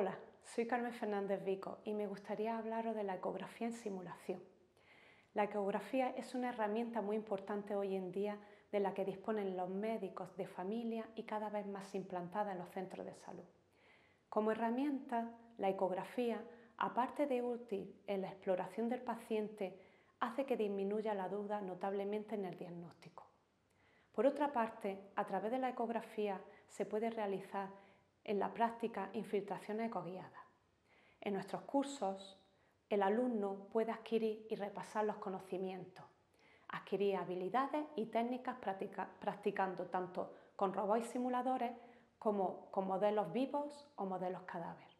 Hola, soy Carmen Fernández Vico y me gustaría hablaros de la ecografía en simulación. La ecografía es una herramienta muy importante hoy en día de la que disponen los médicos de familia y cada vez más implantada en los centros de salud. Como herramienta, la ecografía, aparte de útil en la exploración del paciente, hace que disminuya la duda notablemente en el diagnóstico. Por otra parte, a través de la ecografía se puede realizar en la práctica infiltraciones ecoguiadas. En nuestros cursos, el alumno puede adquirir y repasar los conocimientos, adquirir habilidades y técnicas practicando tanto con robots y simuladores como con modelos vivos o modelos cadáver.